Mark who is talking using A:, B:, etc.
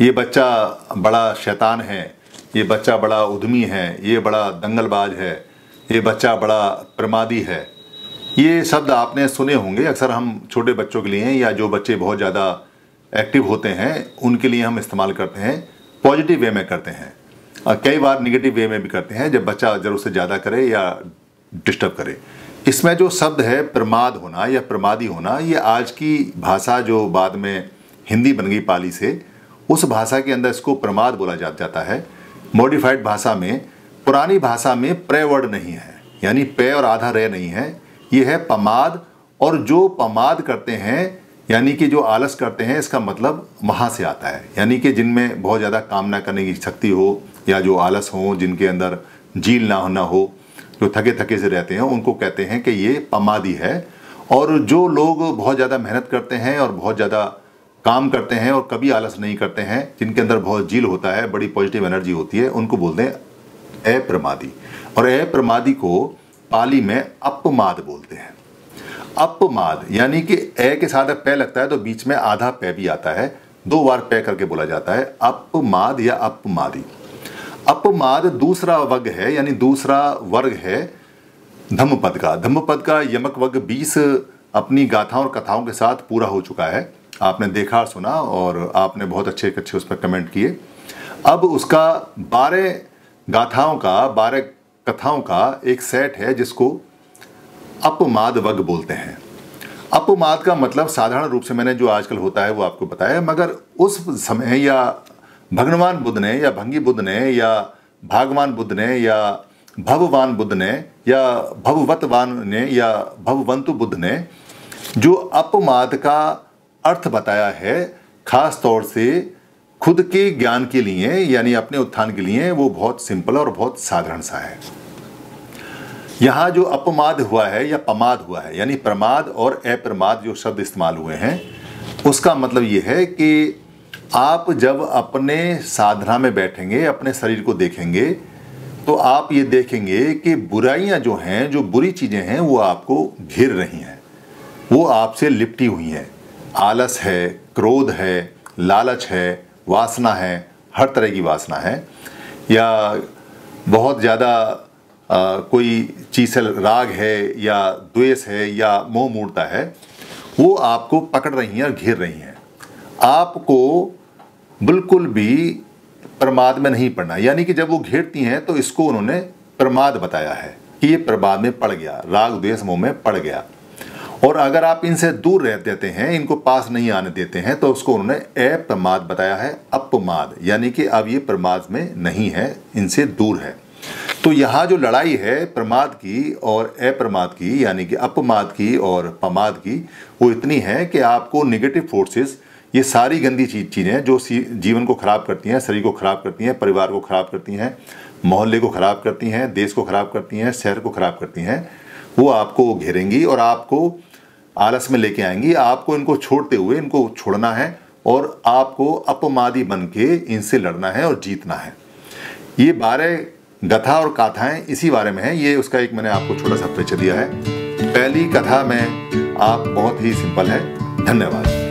A: ये बच्चा बड़ा शैतान है, ये बच्चा बड़ा उद्यमी है, ये बड़ा दंगलबाज है, ये बच्चा बड़ा प्रमादी है। ये शब्द आपने सुने होंगे, अक्सर हम छोटे बच्चों के लिए या जो बच्चे बहुत ज़्यादा एक्टिव होते हैं, उनके लिए हम इस्तेमाल करते हैं, पॉजिटिव वे में करते हैं। और कई बार निगेटिव वे में भी करते हैं, जब बच्चा ज़रूर से ज़्यादा करे या डिस्टर्ब करे। इसमें जो शब्द है, प्रमाद होना या प्रमादी होना, ये आज की भाषा जो बाद में हिंदी बन गई पाली से उस भाषा के अंदर इसको प्रमाद बोला जा, जाता है। मॉडिफाइड भाषा में, पुरानी भाषा में प्रे वर्ड नहीं है। यानी पे और आधा रे नहीं है। ये है पमाद, और जो पमाद करते हैं, यानी कि जो आलस करते हैं, इसका मतलब वहाँ से आता है। यानी कि जिनमें बहुत ज़्यादा काम ना करने की शक्ति हो, या जो आलस हो, जिनके अंदर झील ना होना हो, जो थके थके से रहते हैं, उनको कहते हैं कि ये पमादी है। और जो लोग बहुत ज़्यादा मेहनत करते हैं और बहुत ज़्यादा काम करते हैं और कभी आलस नहीं करते हैं, जिनके अंदर बहुत झील होता है, बड़ी पॉजिटिव एनर्जी होती है, उनको बोलते हैं अप्रमादी। और अप्रमादी को पाली में अपमाद बोलते हैं। अपमाद, यानी कि ए के साथ पै लगता है तो बीच में आधा पै भी आता है। दो बार पै करके बोला जाता है, अपमाद या अपमादी। अपमाद दूसरा वर्ग है, यानी दूसरा वर्ग है धम्मपद का। धम्मपद का यमक वर्ग बीस अपनी गाथाओं और कथाओं के साथ पूरा हो चुका है। आपने देखा, सुना और आपने बहुत अच्छे अच्छे उस पर कमेंट किए। अब उसका बारह गाथाओं का, बारह कथाओं का एक सेट है जिसको अपमाद वग बोलते हैं। अपमाद का मतलब साधारण रूप से मैंने जो आजकल होता है वो आपको बताया, मगर उस समय या भगवान बुद्ध ने या भंगी बुद्ध ने या भागवान बुद्ध ने या भववान बुद्ध ने या भववतवान ने या भववंतु बुद्ध ने जो अपमाद का अर्थ बताया है, खास तौर से खुद के ज्ञान के लिए, यानी अपने उत्थान के लिए, वो बहुत सिंपल और बहुत साधारण सा है। यहाँ जो अपमाद हुआ है, या पमाद हुआ है, यानी प्रमाद और अप्रमाद जो शब्द इस्तेमाल हुए हैं, उसका मतलब ये है कि आप जब अपने साधना में बैठेंगे, अपने शरीर को देखेंगे तो आप ये देखेंगे कि बुराइयाँ जो हैं, जो बुरी चीज़ें हैं, वो आपको घिर रही हैं। वो आपसे लिपटी हुई हैं। आलस है, क्रोध है, लालच है, वासना है, हर तरह की वासना है। या बहुत ज़्यादा कोई चीज़ राग है या द्वेष है या मोह मूर्ता है, वो आपको पकड़ रही हैं और घेर रही हैं। आपको बिल्कुल भी प्रमाद में नहीं पड़ना। यानी कि जब वो घेरती हैं तो इसको उन्होंने प्रमाद बताया है कि ये प्रमाद में पड़ गया, राग, द्वेष, मोह में पड़ गया। और अगर आप इनसे दूर रह देते हैं, इनको पास नहीं आने देते हैं तो उसको उन्होंने अप्रमाद बताया है अपमाद यानी कि अब ये प्रमाद में नहीं है, इनसे दूर है। तो यहाँ जो लड़ाई है, प्रमाद की और अप्रमाद की, यानी कि अपमाद की और पमाद की, वो इतनी है कि आपको निगेटिव फोर्सेस ये सारी गंदी चीज़ चीज़ें जो जीवन को ख़राब करती हैं, शरीर को ख़राब करती हैं, परिवार को ख़राब करती हैं, मोहल्ले को ख़राब करती हैं, देश को ख़राब करती हैं, शहर को ख़राब करती हैं, वो आपको घेरेंगी और आपको आलस में लेके आएँगी, आपको इनको छोड़ते हुए इनको छोड़ना है और आपको अपमादी बन के इनसे लड़ना है और जीतना है। ये बारह गथा और काथाएँ इसी बारे में है। ये उसका एक मैंने आपको छोटा सा परिचय दिया है। पहली कथा में, आप बहुत ही सिंपल है। धन्यवाद।